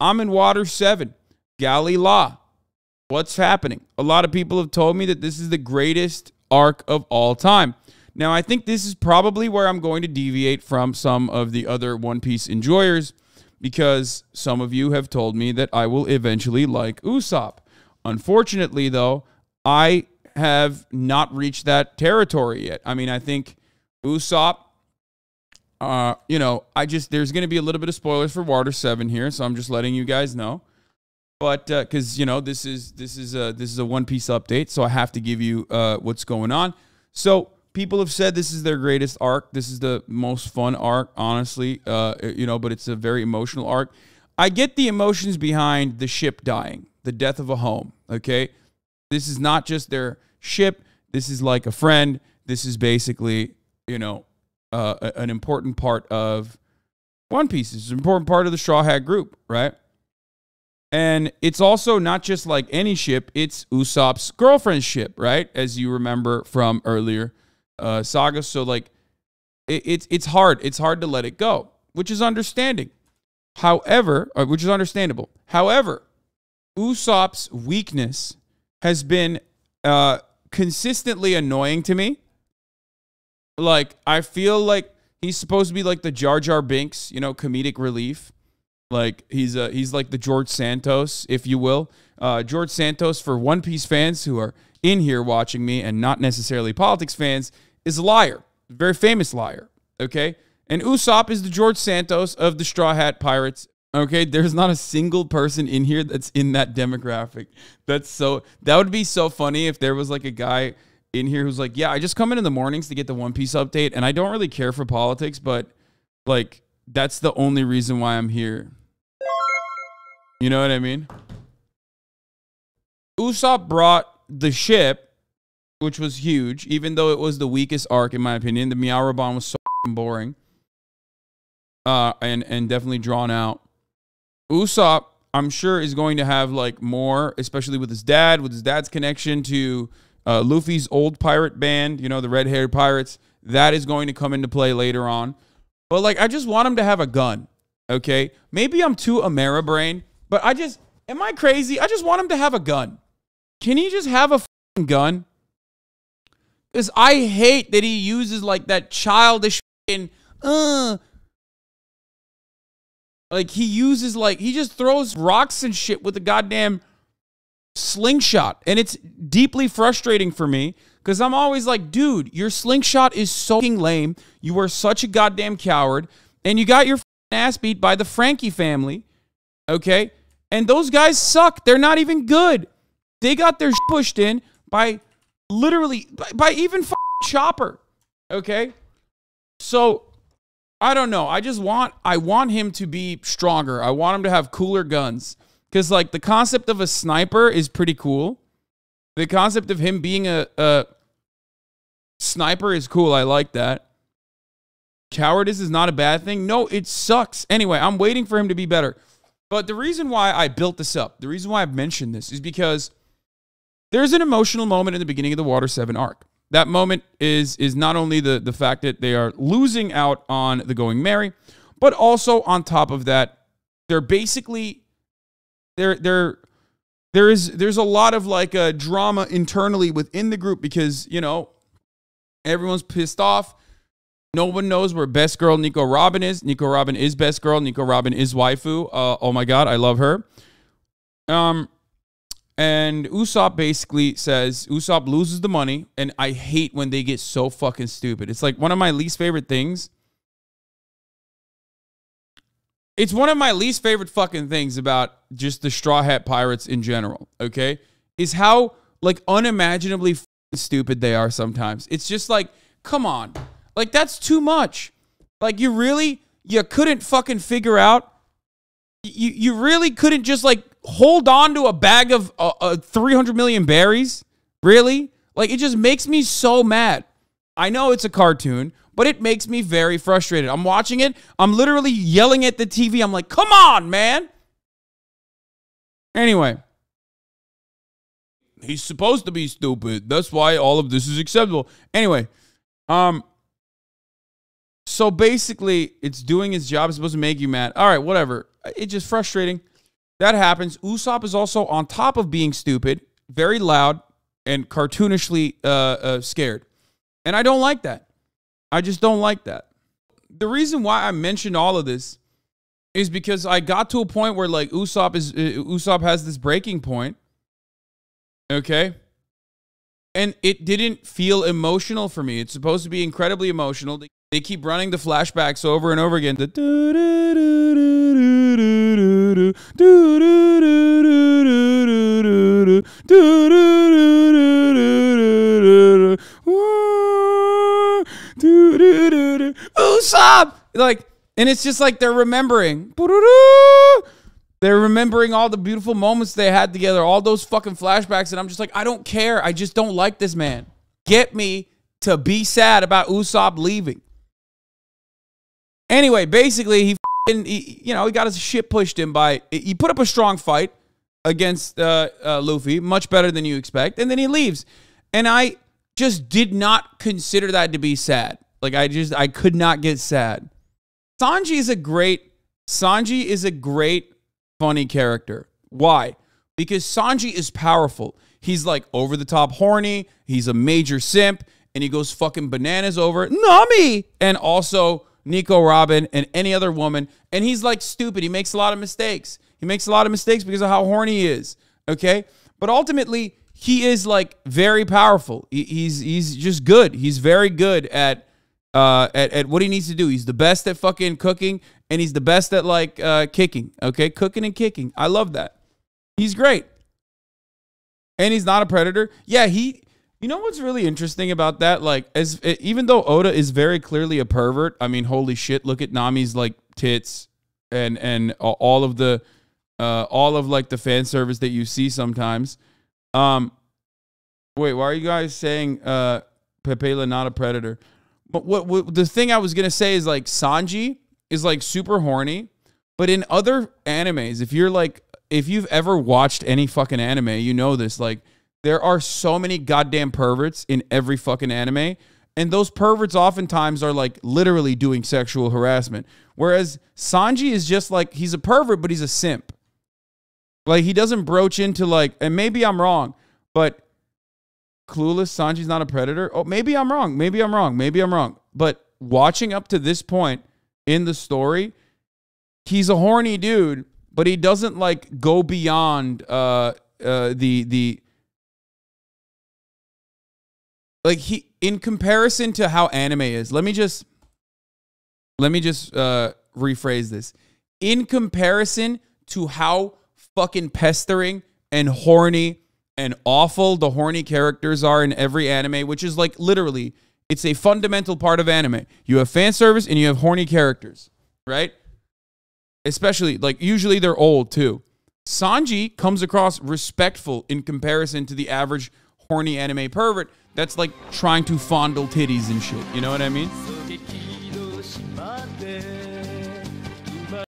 I'm in Water 7, Galley La. What's happening? A lot of people have told me that this is the greatest arc of all time. Now, I think this is probably where I'm going to deviate from some of the other One Piece enjoyers because some of you have told me that I will eventually like Usopp. Unfortunately, though, I have not reached that territory yet. I mean, I think Usopp, uh, you know, I just, there's going to be a little bit of spoilers for Water 7 here, so I'm just letting you guys know. But because uh, you know this is this is a this is a One Piece update, so I have to give you uh, what's going on. So people have said this is their greatest arc. This is the most fun arc, honestly. Uh, you know, but it's a very emotional arc. I get the emotions behind the ship dying, the death of a home. Okay, this is not just their ship. This is like a friend. This is basically, you know, uh, an important part of One Piece. It's an important part of the Straw Hat group, right? And it's also not just like any ship, it's Usopp's girlfriend's ship, right? As you remember from earlier uh, sagas. So, like, it, it's, it's hard. It's hard to let it go, which is understanding. However, uh, which is understandable. However, Usopp's weakness has been uh, consistently annoying to me. Like, I feel like he's supposed to be like the Jar Jar Binks, you know, comedic relief. Like he's uh, he's like the George Santos, if you will. Uh, George Santos for One Piece fans who are in here watching me and not necessarily politics fans is a liar, a very famous liar. Okay, and Usopp is the George Santos of the Straw Hat Pirates. Okay, there's not a single person in here that's in that demographic. That's so that would be so funny if there was like a guy in here who's like, yeah, I just come in in the mornings to get the One Piece update, and I don't really care for politics, but like that's the only reason why I'm here. You know what I mean? Usopp brought the ship, which was huge, even though it was the weakest arc in my opinion. The Meowrobon was so boring, uh, and and definitely drawn out. Usopp, I'm sure, is going to have like more, especially with his dad, with his dad's connection to uh, Luffy's old pirate band. You know, the red haired pirates. That is going to come into play later on. But like, I just want him to have a gun. Okay, maybe I'm too Ameribrain, but I just, am I crazy? I just want him to have a gun. Can he just have a gun? Because I hate that he uses like that childish, uh, like he uses like, he just throws rocks and shit with a goddamn slingshot. And it's deeply frustrating for me because I'm always like, dude, your slingshot is so lame. You are such a goddamn coward. And you got your ass beat by the Franky Family. Okay? And those guys suck. They're not even good. They got their pushed in by literally, by, by even Chopper. Okay? So, I don't know. I just want, I want him to be stronger. I want him to have cooler guns. Because, like, the concept of a sniper is pretty cool. The concept of him being a, a sniper is cool. I like that. Cowardice is not a bad thing. No, it sucks. Anyway, I'm waiting for him to be better. But the reason why I built this up, the reason why I've mentioned this is because there's an emotional moment in the beginning of the Water 7 arc. That moment is is not only the the fact that they are losing out on the Going Merry, but also on top of that, they're basically they're they're there is there's a lot of like a drama internally within the group because you know everyone's pissed off no one knows where best girl Nico Robin is. Nico Robin is best girl. Nico Robin is waifu. Uh, oh my god, I love her. Um, and Usopp basically says Usopp loses the money, and I hate when they get so fucking stupid. It's like one of my least favorite things. It's one of my least favorite fucking things about just the Straw Hat Pirates in general. Okay, is how like unimaginably stupid they are sometimes. It's just like, come on like that's too much. Like you really you couldn't fucking figure out you you really couldn't just like hold on to a bag of uh, uh, 300 million berries? Really? Like it just makes me so mad. I know it's a cartoon, but it makes me very frustrated. I'm watching it, I'm literally yelling at the TV. I'm like, "Come on, man." Anyway, he's supposed to be stupid. That's why all of this is acceptable. Anyway, um so basically, it's doing its job. It's supposed to make you mad. All right, whatever. It's just frustrating. That happens. Usopp is also on top of being stupid, very loud and cartoonishly uh, uh, scared. And I don't like that. I just don't like that. The reason why I mentioned all of this is because I got to a point where like Usopp is uh, Usopp has this breaking point. Okay? And it didn't feel emotional for me. It's supposed to be incredibly emotional. They keep running the flashbacks over and over again. The Usopp! Like, and it's just like they're remembering. They're remembering all the beautiful moments they had together, all those fucking flashbacks, and I'm just like, I don't care. I just don't like this man. Get me to be sad about Usopp leaving. Anyway, basically, he, he you know, he got his shit pushed in by. He put up a strong fight against uh, uh, Luffy, much better than you expect, and then he leaves. And I just did not consider that to be sad. Like I just I could not get sad. Sanji is a great Sanji is a great funny character. Why? Because Sanji is powerful. He's like over the top horny, he's a major simp, and he goes fucking bananas over Nami and also Nico Robin and any other woman. And he's like stupid. He makes a lot of mistakes. He makes a lot of mistakes because of how horny he is. Okay? But ultimately, he is like very powerful. he's he's just good. He's very good at uh, at, at what he needs to do. He's the best at fucking cooking and he's the best at like uh, kicking. Okay, cooking and kicking. I love that. He's great, and he's not a predator. Yeah, he. You know what's really interesting about that? Like, as even though Oda is very clearly a pervert, I mean, holy shit! Look at Nami's like tits and and all of the uh, all of like the fan service that you see sometimes. Um, wait, why are you guys saying uh, Pepela not a predator? But what, what the thing I was gonna say is like Sanji is like super horny, but in other animes, if you're like if you've ever watched any fucking anime, you know this. Like there are so many goddamn perverts in every fucking anime. And those perverts oftentimes are like literally doing sexual harassment. Whereas Sanji is just like he's a pervert, but he's a simp. Like he doesn't broach into like, and maybe I'm wrong, but clueless Sanji's not a predator. Oh, maybe I'm wrong. Maybe I'm wrong. Maybe I'm wrong. But watching up to this point in the story, he's a horny dude, but he doesn't like go beyond uh uh the the like he in comparison to how anime is. Let me just let me just uh rephrase this. In comparison to how fucking pestering and horny and awful the horny characters are in every anime, which is like literally, it's a fundamental part of anime. You have fan service and you have horny characters, right? Especially, like, usually they're old too. Sanji comes across respectful in comparison to the average horny anime pervert that's like trying to fondle titties and shit. You know what I mean?